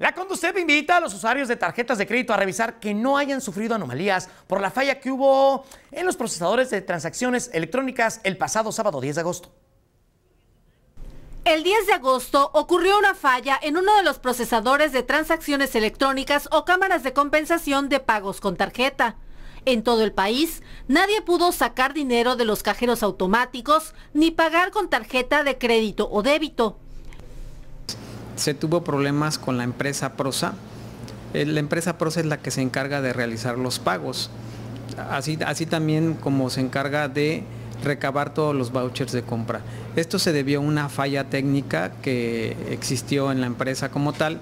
La Conducef invita a los usuarios de tarjetas de crédito a revisar que no hayan sufrido anomalías por la falla que hubo en los procesadores de transacciones electrónicas el pasado sábado 10 de agosto. El 10 de agosto ocurrió una falla en uno de los procesadores de transacciones electrónicas o cámaras de compensación de pagos con tarjeta. En todo el país, nadie pudo sacar dinero de los cajeros automáticos ni pagar con tarjeta de crédito o débito se tuvo problemas con la empresa Prosa. Eh, la empresa Prosa es la que se encarga de realizar los pagos, así, así también como se encarga de recabar todos los vouchers de compra. Esto se debió a una falla técnica que existió en la empresa como tal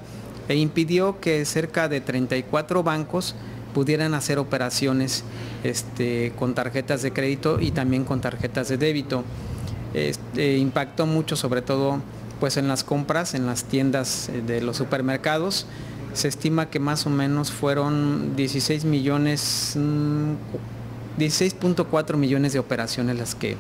e impidió que cerca de 34 bancos pudieran hacer operaciones este, con tarjetas de crédito y también con tarjetas de débito. Este, impactó mucho sobre todo pues en las compras, en las tiendas eh, de los supermercados, se estima que más o menos fueron 16 millones, 16.4 mm, millones de operaciones las que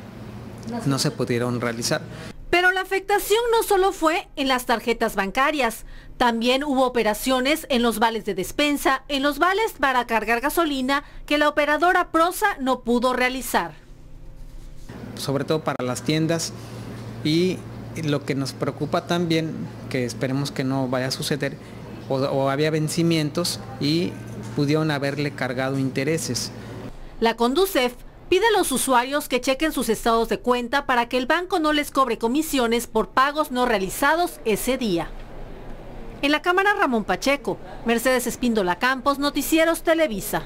no se pudieron realizar. Pero la afectación no solo fue en las tarjetas bancarias, también hubo operaciones en los vales de despensa, en los vales para cargar gasolina que la operadora Prosa no pudo realizar. Sobre todo para las tiendas y lo que nos preocupa también, que esperemos que no vaya a suceder, o, había vencimientos y pudieron haberle cargado intereses. La Conducef pide a los usuarios que chequen sus estados de cuenta para que el banco no les cobre comisiones por pagos no realizados ese día. En la Cámara Ramón Pacheco, Mercedes Espíndola Campos, Noticieros Televisa.